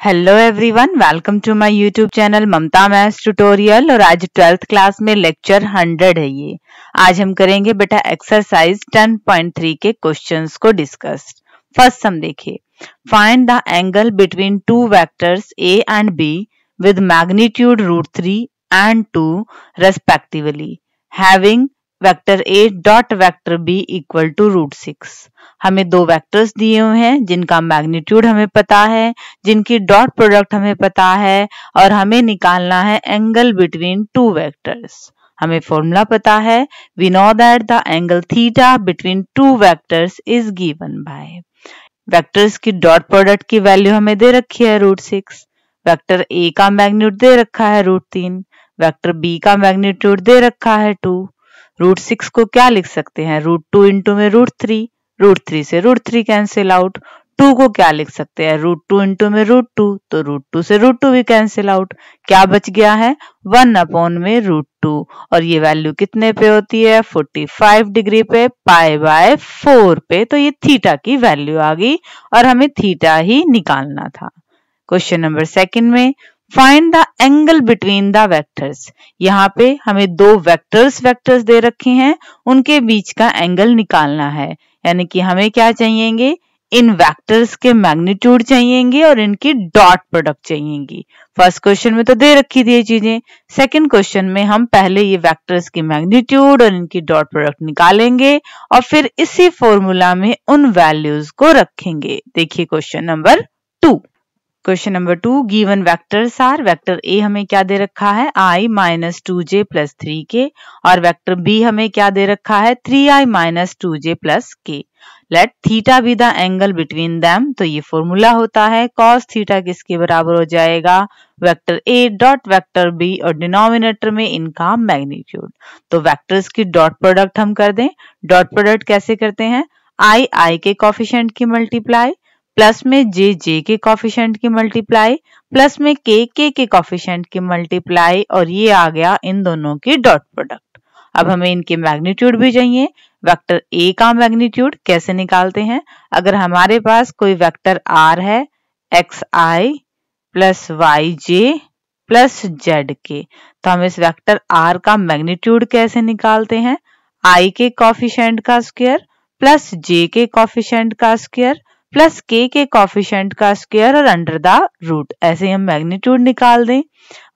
Hello everyone welcome to my YouTube channel Mamta maths tutorial और आज twelfth class में lecture hundred है ये। आज हम करेंगे बेटा एक्सरसाइज 10.3 के क्वेश्चंस को डिस्कस फ़र्स्ट हम देखिए। Find the angle between two vectors A and B with magnitude root three and two respectively having vector A dot vector B equal to root six हमें दो वेक्टर्स दिए हुए हैं, जिनका मैग्नीट्यूड हमें पता है, जिनकी डॉट प्रोडक्ट हमें पता है, और हमें निकालना है एंगल बिटवीन टू वेक्टर्स हमें फॉर्मूला पता है we know that the angle theta between two vectors is given by vectors की डॉट प्रोडक्ट की वैल्यू हमें दे रखी है रूट सिक्स वेक्टर ए का मैग्नीट्यूड दे रखा है रूट तीन. वेक्टर बी का मैग्नीट्यूड दे रखा है टू रूट सिक्स को क्या लिख सकते हैं? रूट टू इंटू में रूट थ्री रूट थ्री से root three cancel out two को क्या लिख सकते हैं? रूट टू इंटू में रूट टू तो रूट टू से रूट टू भी कैंसिल आउट क्या बच गया है? वन अपॉन में रूट टू और ये वैल्यू कितने पे होती है? फोर्टी फाइव डिग्री पे पाई बाय फोर पे. तो ये थीटा की वैल्यू आ गई और हमें थीटा ही निकालना था। क्वेश्चन नंबर सेकंड में find the angle between the vectors यहाँ पे हमें दो वेक्टर्स वेक्टर्स दे रखे हैं। उनके बीच का एंगल निकालना है। यानी कि हमें क्या चाहिएँगे? इन वेक्टर्स के मैग्नीट्यूड चाहिएँगे और इनकी डॉट प्रोडक्ट चाहिएँगी। फ़र्स्ट क्वेश्चन में तो दे रखी थी ये चीज़ें। सेकंड क्वेश्चन में हम पहले ये वेक्टर्स की मैग्नीट्यूड और इनकी डॉट प्रोडक्ट निकालेंगे और फिर इसी फॉर्मूला में उन वैल्यूज़ को रखेंगे। देखिए question number two question number two, given vectors are vector A हमें क्या दे रखा है? I minus two J plus three K, और वेक्टर बी हमें क्या दे रखा है? Three I minus two J plus K. Let theta be the angle between them तो ये फॉर्मूला होता है। कॉस थीटा किसके बराबर हो जाएगा? Vector A dot vector B और डिनोमिनेटर में इनका मैग्नीट्यूड तो वेक्टर्स की डॉट प्रोडक्ट हम कर दें। डॉट प्रोडक्ट कैसे करते हैं? आई आई के कॉफिशेंट की मल्टीप्लाई प्लस में जे जे के कॉफिशेंट की मल्टीप्लाई प्लस में के के के कॉफिशेंट की मल्टीप्लाई और ये आ गया इन दोनों की डॉट प्रोडक्ट अब हमें इनके मैग्नीट्यूड भी चाहिए. वेक्टर ए का मैग्नीट्यूड कैसे निकालते हैं? अगर हमारे पास कोई वेक्टर आर है X I plus Y J plus Z K तो हम इस वेक्टर आर का मैग्नीट्यूड कैसे निकालते हैं? आई के कॉफिशेंट का स्क्वायर प्लस जे के कॉफिशेंट का स्क्वायर प्लस के के कॉफिशेंट का स्क्वायर और अंडर द रूट ऐसे हम मैग्नीट्यूड निकाल दें।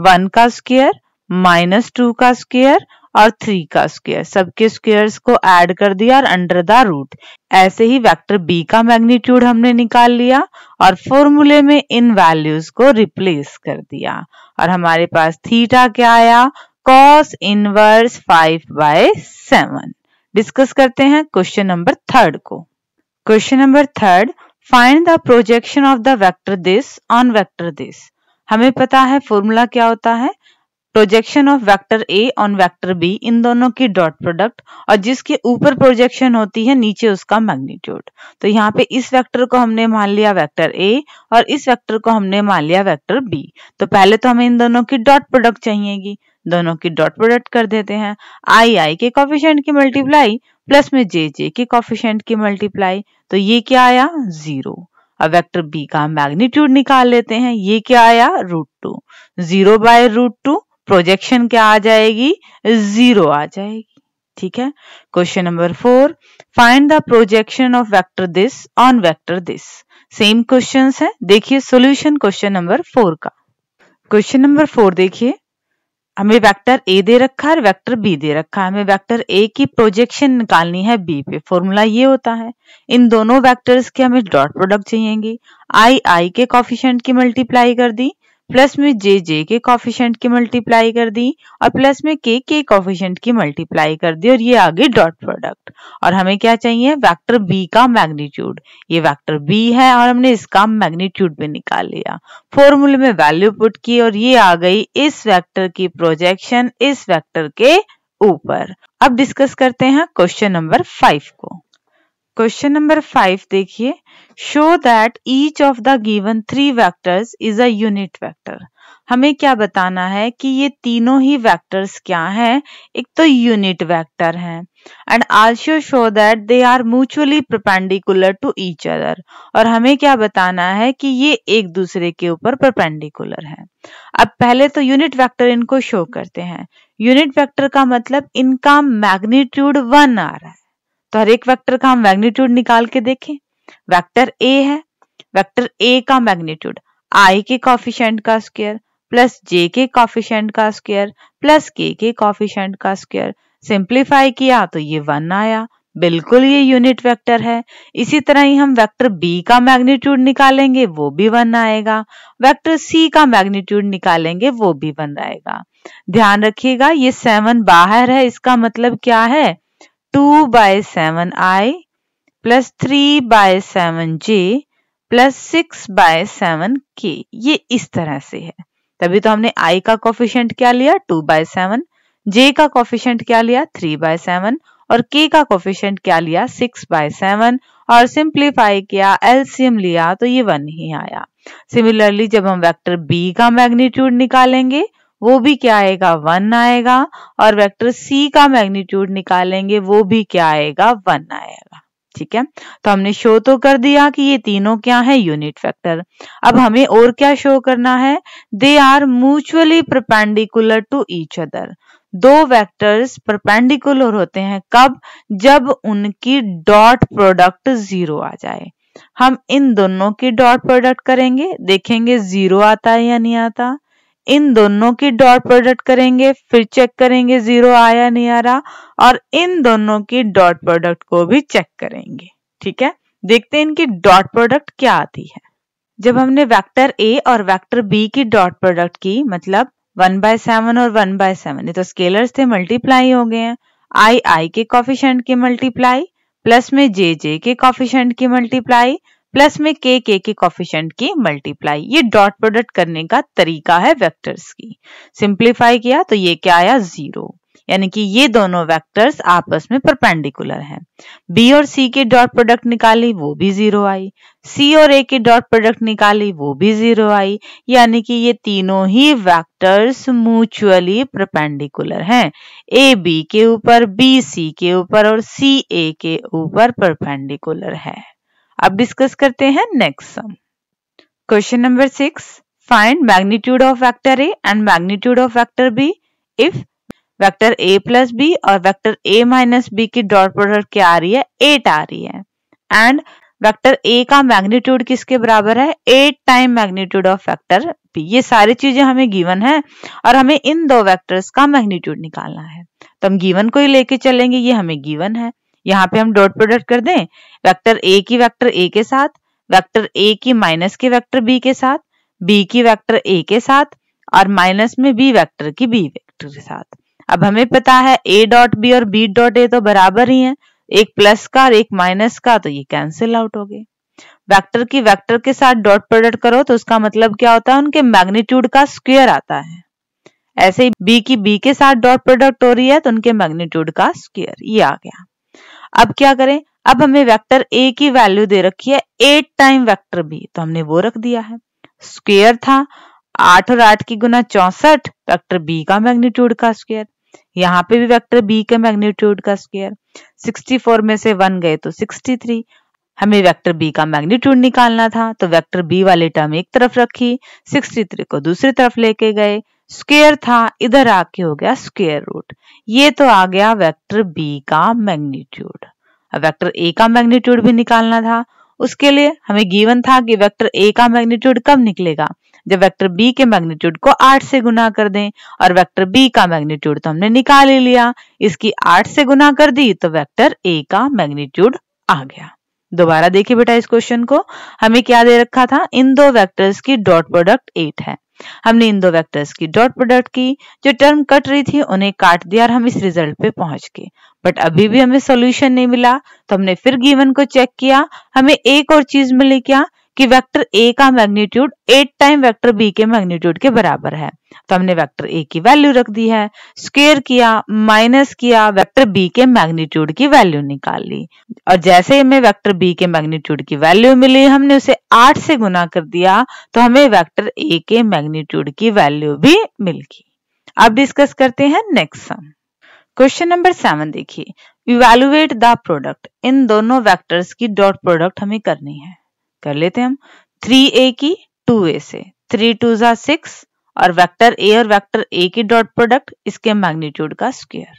वन का स्क्वायर माइनस टू का स्क्वायर और थ्री का स्क्वायर सबके स्क्वायर्स को ऐड कर दिया और अंडर द रूट ऐसे ही वेक्टर बी का मैग्नीट्यूड हमने निकाल लिया और फॉर्मूले में इन वैल्यूज़ को रिप्लेस कर दिया। और हमारे पास थीटा क्या आया? Cos inverse five by seven discuss करते हैं क्वेश्चन नंबर थर्ड को। Question number third find the projection of the vector this on vector this हमें पता है फॉर्मूला क्या होता है? Projection of vector A on vector B इन दोनों की डॉट प्रोडक्ट और जिसके ऊपर प्रोजेक्शन होती है, नीचे उसका मैग्नीट्यूड तो यहाँ पे इस वेक्टर को हमने मान लिया वेक्टर ए और इस वेक्टर को हमने मान लिया वेक्टर बी तो पहले तो हमें इन दोनों की डॉट प्रोडक्ट चाहिएगी। दोनों की डॉट प्रोडक्ट कर देते हैं। आई आई के कॉफिशेंट की मल्टीप्लाई प्लस में जे जे के कॉफिशेंट की मल्टीप्लाई तो ये क्या आया? ज़ीरो अब वेक्टर बी का मैग्नीट्यूड निकाल लेते हैं। ये क्या आया? Root two zero by root two projection क्या आ जाएगी? ज़ीरो आ जाएगी। ठीक है? Question number four find the projection of vector this on vector this same question है। देखिए सॉल्यूशन क्वेश्चन नंबर फोर का। क्वेश्चन नंबर फोर देखिए। हमें वेक्टर ए दे रखा है और वेक्टर बी दे रखा है। हमें वेक्टर ए की प्रोजेक्शन निकालनी है बी पे। फॉर्मूला ये होता है, इन दोनों वेक्टर्स के हमें डॉट प्रोडक्ट चाहिएगी। आई आई के कॉफिशेंट की मल्टीप्लाई कर दी। प्लस में जे जे के कॉफिशेंट की मल्टीप्लाई कर दी और प्लस में के के कॉफिशेंट की मल्टीप्लाई कर दी और ये आगे डॉट प्रोडक्ट और हमें क्या चाहिए? वेक्टर बी का मैग्नीट्यूड ये वेक्टर बी है और हमने इसका मैग्नीट्यूड भी निकाल लिया। फॉर्मूले में वैल्यू पुट की और ये आ गई इस वैक्टर की प्रोजेक्शन इस वैक्टर के ऊपर. अब डिस्कस करते हैं क्वेश्चन नंबर फाइव को. क्वेश्चन नंबर फाइव देखिए। Show that each of the given three vectors is a unit vector हमें क्या बताना है कि ये तीनों ही वेक्टर्स क्या हैं? एक तो यूनिट वेक्टर हैं। And also show that they are mutually perpendicular to each other और हमें क्या बताना है कि ये एक दूसरे के ऊपर परपेंडिकुलर हैं। अब पहले तो यूनिट वेक्टर इनको शो करते हैं। यूनिट वेक्टर का मतलब इनका मैग्नीट्यूड वन आ रहा है। तो हर एक वेक्टर का हम मैग्नीट्यूड निकाल के देखें। वेक्टर ए है वेक्टर ए का मैग्नीट्यूड आई के कॉफिशेंट का स्क्वायर प्लस जे के कॉफिशेंट का स्क्वायर प्लस के के कॉफिशेंट का स्क्वायर सिंप्लीफाई किया तो ये वन आया। बिल्कुल ये यूनिट वेक्टर है। इसी तरह ही हम वेक्टर बी का मैग्नीट्यूड निकालेंगे, वो भी वन आएगा। वेक्टर सी का मैग्नीट्यूड निकालेंगे, वो भी वन आएगा। ध्यान रखिएगा, ये सेवन बाहर है, इसका मतलब क्या है? Two by seven I plus three by seven J plus six by seven K ये इस तरह से है। तभी तो हमने आई का कॉफिशियंट क्या लिया? टू बाय सेवन जे का कॉफिशियंट क्या लिया? थ्री बाय सेवन और के का कॉफिशियंट क्या लिया? सिक्स बाय सेवन और सिंप्लीफाई किया एलसीएम लिया तो ये वन ही आया। सिमिलरली जब हम वेक्टर बी का मैग्नीट्यूड निकालेंगे वो भी क्या आएगा? वन आएगा और वेक्टर सी का मैग्नीट्यूड निकालेंगे, वो भी क्या आएगा? वन आएगा। ठीक है? तो हमने शो तो कर दिया कि ये तीनों क्या है? यूनिट वेक्टर अब हमें और क्या शो करना है? They are mutually perpendicular to each other दो वेक्टर्स परपेंडिकुलर होते हैं कब? जब उनकी डॉट प्रोडक्ट ज़ीरो आ जाए। हम इन दोनों की डॉट प्रोडक्ट करेंगे, देखेंगे ज़ीरो आता है या नहीं आता। इन दोनों की डॉट प्रोडक्ट करेंगे, फिर चेक करेंगे ज़ीरो आया नहीं आ रहा, और इन दोनों की डॉट प्रोडक्ट को भी चेक करेंगे, ठीक है? देखते हैं इनकी डॉट प्रोडक्ट क्या आती है। जब हमने वेक्टर ए और वेक्टर बी की डॉट प्रोडक्ट की मतलब वन बाय सेवन और वन बाय सेवन, ये तो स्केलर्स थे, मल्टीप्लाई हो गए हैं। आई आई के कॉफिशेंट की मल्टीप्लाई, प्लस में जे जे के कॉफिशेंट की मल्टीप्लाई प्लस में के के के कॉफिशेंट की मल्टीप्लाई ये डॉट प्रोडक्ट करने का तरीका है वेक्टर्स की. सिंप्लीफाई किया तो ये क्या आया? ज़ीरो यानी कि ये दोनों वेक्टर्स आपस में परपेंडिकुलर हैं. बी और सी के डॉट प्रोडक्ट निकाली, वो भी ज़ीरो आई. सी और ए के डॉट प्रोडक्ट निकाली, वो भी ज़ीरो आई. यानी कि ये तीनों ही वेक्टर्स म्यूचुअली परपेंडिकुलर हैं. ए बी के ऊपर बी सी के ऊपर और सी ए के ऊपर परपेंडिकुलर है. अब डिस्कस करते हैं next sum question number six find magnitude of vector A and magnitude of vector B if vector A plus B और वेक्टर ए माइनस बी की डॉट प्रोडक्ट क्या आ रही है? एट आ रही है. एंड वेक्टर ए का मैग्नीट्यूड किसके बराबर है? Eight time magnitude of vector B ये सारी चीज़ें हमें गिवन है और हमें इन दो वेक्टर्स का मैग्नीट्यूड निकालना है. तो हम गिवन को ही लेके चलेंगे, ये हमें गिवन है. यहाँ पे हम डॉट प्रोडक्ट कर दें वेक्टर ए की वेक्टर ए के साथ वेक्टर ए की माइनस के वेक्टर बी के साथ बी की वेक्टर ए के साथ, और माइनस में बी वेक्टर की बी वेक्टर के साथ। अब हमें पता है ए डॉट बी और बी डॉट ए तो बराबर ही है, एक प्लस का और एक माइनस का तो ये कैंसिल आउट हो गए। वेक्टर की वेक्टर के साथ डॉट प्रोडक्ट करो तो उसका मतलब क्या होता है? उनके मैग्नीट्यूड का स्क्वायर आता है। ऐसे ही बी की बी के साथ डॉट प्रोडक्ट हो रही है तो उनके मैग्नीट्यूड का स्क्वायर ये आ गया। अब क्या करें? अब हमें वेक्टर ए की वैल्यू दे रखी है एट टाइम वेक्टर बी तो हमने वो रख दिया है। स्क्वायर था, आठ और आठ की गुना चौसठ वेक्टर बी का मैग्नीट्यूड का स्क्वायर यहाँ पे भी वेक्टर बी के मैग्नीट्यूड का स्क्वायर 64 में से वन गए तो 63 हमें वेक्टर बी का मैग्नीट्यूड निकालना था तो वेक्टर बी वाली टर्म एक तरफ़ रखी 63 को दूसरी तरफ़ लेके गए। स्क्वायर था, इधर आके हो गया स्क्वेयर रूट ये तो आ गया वेक्टर बी का मैग्नीट्यूड वेक्टर ए का मैग्नीट्यूड भी निकालना था. उसके लिए हमें गिवन था कि वेक्टर ए का मैग्नीट्यूड कब निकलेगा? जब वेक्टर बी के मैग्नीट्यूड को आठ से गुना कर दें और वेक्टर बी का मैग्नीट्यूड तो हमने निकाल ही लिया. इसकी आठ से गुना कर दी तो वेक्टर ए का मैग्नीट्यूड आ गया. दोबारा देखिए बेटा इस क्वेश्चन को. हमें क्या दे रखा था? इन दो वेक्टर्स की डॉट प्रोडक्ट एट है. हमने इन दो वेक्टर्स की डॉट प्रोडक्ट की, जो टर्म कट रही थी, उन्हें काट दिया और हम इस रिज़ल्ट पे पहुँच गए। बट अभी भी हमें सॉल्यूशन नहीं मिला तो हमने फिर गिवन को चेक किया, हमें एक और चीज़ मिली क्या? कि वेक्टर ए का magnitude eight time vector B के मैग्नीट्यूड के बराबर है। तो हमने वेक्टर ए की वैल्यू रख दी है, स्क्वेयर किया, माइनस किया, वेक्टर बी के मैग्नीट्यूड की वैल्यू निकाल ली। और जैसे हमें वेक्टर बी के मैग्नीट्यूड की वैल्यू मिली, हमने उसे आठ से गुना कर दिया तो हमें वेक्टर ए के मैग्नीट्यूड की वैल्यू भी मिल गई। अब डिस्कस करते हैं next sum. Question number seven देखिए। Evaluate the product. इन दोनों वेक्टर्स की डॉट प्रोडक्ट हमें करनी है। कर लेते हैं हम। थ्री ए की टू ए से। थ्री टू जा सिक्स और वेक्टर ए और वेक्टर ए की डॉट प्रोडक्ट इसके मैग्नीट्यूड का स्क्वायर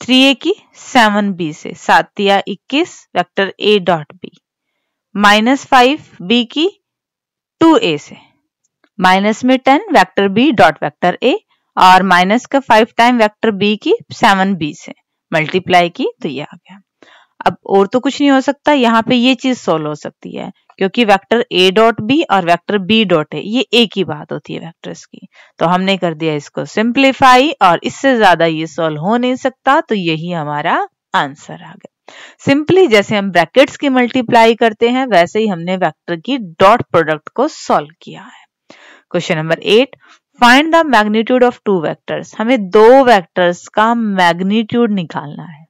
थ्री ए की सेवन बी से। सात या इक्कीस vector A dot B minus five B की टू ए से। माइनस में ten vector B dot vector A और माइनस का फाइव टाइम वेक्टर बी की सेवन बी से। मल्टीप्लाई की तो ये आ गया। अब और तो कुछ नहीं हो सकता, यहाँ पे ये चीज़ सोल्व हो सकती है, क्योंकि वेक्टर ए डॉट बी और वेक्टर बी डॉट ए ये एक ही बात होती है वेक्टर्स की। तो हमने कर दिया इसको सिंप्लीफाई और इससे ज़्यादा ये सोल्व हो नहीं सकता तो यही हमारा आंसर आ गया। सिंपली जैसे हम ब्रैकेट्स की मल्टीप्लाई करते हैं, वैसे ही हमने वेक्टर की डॉट प्रोडक्ट को सॉल्व किया है। Question number eight find the magnitude of two vectors हमें दो वेक्टर्स का मैग्नीट्यूड निकालना है।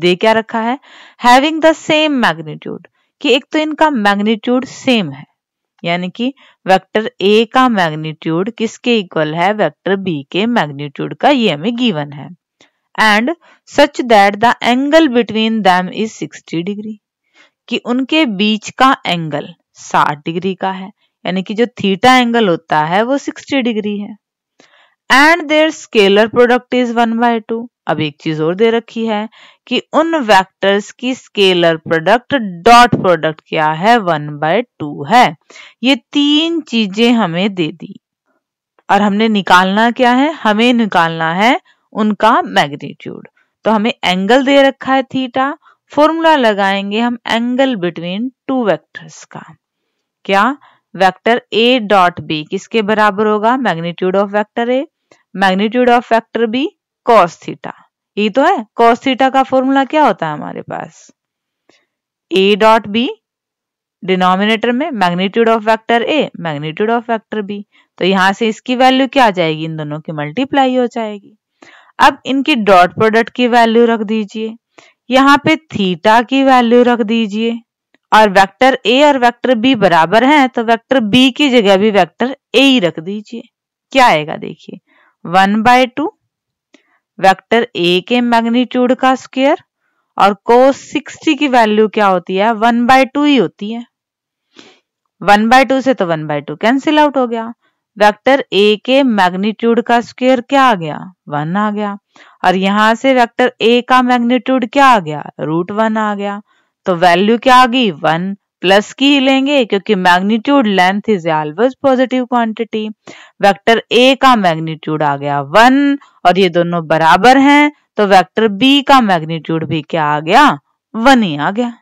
दे क्या रखा है? हैविंग द सेम मैग्नीट्यूड कि एक तो इनका मैग्नीट्यूड सेम है, यानी कि वेक्टर ए का मैग्नीट्यूड किसके इक्वल है? वेक्टर बी के मैग्नीट्यूड का, ये हमें गिवन है। And such that the angle between them is 60 degree कि उनके बीच का एंगल 60 डिग्री का है, यानी कि जो थीटा एंगल होता है वो 60 डिग्री है। And their scalar product is one by two अब एक चीज़ और दे रखी है कि उन वेक्टर्स की स्केलर प्रोडक्ट डॉट प्रोडक्ट क्या है? वन बाय टू है। ये तीन चीज़ें हमें दे दी। और हमने निकालना क्या है? हमें निकालना है उनका मैग्नीट्यूड तो हमें एंगल दे रखा है थीटा फॉर्मूला लगाएँगे हम एंगल बिटवीन टू वेक्टर्स का। क्या? वेक्टर ए डॉट बी किसके बराबर होगा? Magnitude of vector A magnitude of factor B cos theta. ये तो है, कॉस थीटा का फॉर्मूला क्या होता है हमारे पास? ए डॉट बी डिनोमिनेटर में magnitude of vector A magnitude of vector B तो यहाँ से इसकी वैल्यू क्या आ जाएगी? इन दोनों की मल्टीप्लाई हो जाएगी। अब इनकी डॉट प्रोडक्ट की वैल्यू रख दीजिए। यहाँ पे थीटा की वैल्यू रख दीजिए। और वेक्टर ए और वेक्टर बी बराबर हैं तो वेक्टर बी की जगह भी वेक्टर ए ही रख दीजिए। क्या आएगा देखिए। One by two, vector A के मैग्नीट्यूड का स्क्वायर और कोस सिक्सटी की वैल्यू क्या होती है? वन बाय टू ही होती है। वन बाय टू से तो one by two cancel out हो गया। वेक्टर ए के मैग्नीट्यूड का स्क्वायर क्या आ गया? वन आ गया। और यहाँ से वेक्टर ए का मैग्नीट्यूड क्या आ गया? रूट वन आ गया। तो वैल्यू क्या आ गई? वन। प्लस की ही लेंगे क्योंकि magnitude length is always positive quantity vector A का मैग्नीट्यूड आ गया वन और ये दोनों बराबर हैं तो वेक्टर बी का मैग्नीट्यूड भी क्या आ गया? वन ही आ गया।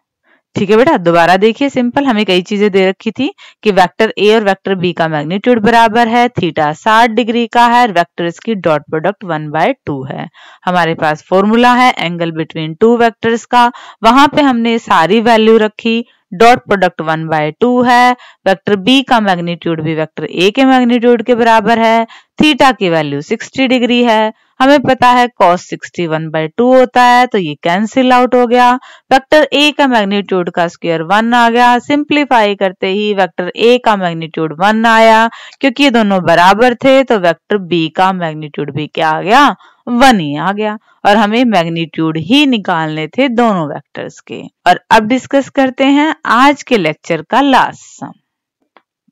ठीक है बेटा, दोबारा देखिए सिंपल हमें कई चीज़ें दे रखी थी कि वेक्टर ए और वेक्टर बी का मैग्नीट्यूड बराबर है थीटा 60 डिग्री का है वेक्टर इसकी dot product one by two है। हमारे पास फॉर्मूला है एंगल बिटवीन टू वेक्टर्स का। वहाँ पे हमने सारी वैल्यू रखी dot product one by two है, वेक्टर बी का मैग्नीट्यूड भी वेक्टर ए के मैग्नीट्यूड के बराबर है, थीटा की वैल्यू 60 डिग्री है हमें पता है cos 60 वन बाई टू होता है तो ये कैंसिल आउट हो गया। वेक्टर ए का मैग्नीट्यूड का स्क्वायर वन आ गया। सिंप्लीफाई करते ही वेक्टर ए का मैग्नीट्यूड वन आया, क्योंकि ये दोनों बराबर थे तो वेक्टर बी का मैग्नीट्यूड भी क्या आ गया? वन ही आ गया। और हमें मैग्नीट्यूड ही निकालने थे दोनों वेक्टर्स के। और अब डिस्कस करते हैं आज के लेक्चर का last sum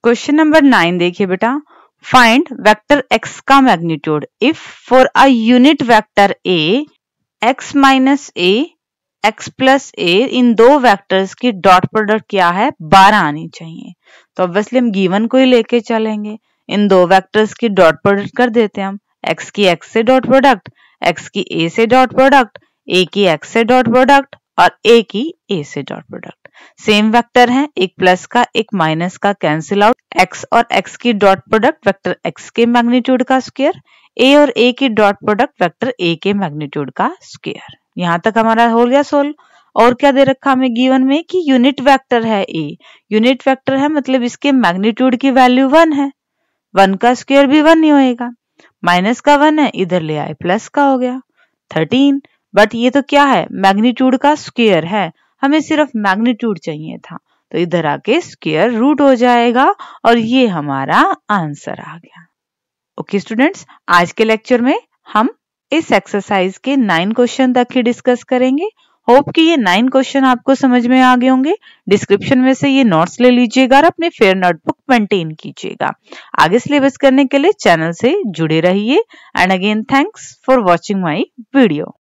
question number nine देखिए बेटा। फाइंड वेक्टर एक्स का magnitude if for a unit vector A X minus A X plus A इन दो वेक्टर्स की डॉट प्रोडक्ट क्या है? बारह आनी चाहिए। तो ऑब्वियसली हम गिवन को ही लेके चलेंगे। इन दो वेक्टर्स की डॉट प्रोडक्ट कर देते हैं हम। एक्स की एक्स से डॉट प्रोडक्ट एक्स की ए से डॉट प्रोडक्ट ए की एक्स से डॉट प्रोडक्ट और ए की ए से डॉट प्रोडक्ट सेम वेक्टर है, एक प्लस का, एक माइनस का कैंसिल आउट एक्स और एक्स की डॉट प्रोडक्ट वेक्टर एक्स के मैग्नीट्यूड का स्क्वायर ए और ए की डॉट प्रोडक्ट वेक्टर ए के मैग्नीट्यूड का स्क्वायर यहाँ तक हमारा हो गया सोल्व और क्या दे रखा हमें गिवन में कि यूनिट वेक्टर है ए यूनिट वेक्टर है मतलब इसके मैग्नीट्यूड की वैल्यू वन है. वन का स्क्वायर भी वन ही होएगा. माइनस का वन है, इधर ले आए प्लस का हो गया. थर्टीन बट ये तो क्या है? मैग्नीट्यूड का स्क्वायर है. हमें सिर्फ़ मैग्नीट्यूड चाहिए था। तो इधर आके स्क्वायर रूट हो जाएगा और ये हमारा आंसर आ गया। ओके स्टूडेंट्स आज के लेक्चर में हम इस एक्सरसाइज के नाइन क्वेश्चन तक ही डिस्कस करेंगे। होप कि ये नाइन क्वेश्चन आपको समझ में आ गए होंगे। डिस्क्रिप्शन में से ये नोट्स ले लीजिएगा और अपने फेयर नोटबुक मेंटेन कीजिएगा। आगे सिलेबस करने के लिए चैनल से जुड़े रहिए। And again thanks for watching my video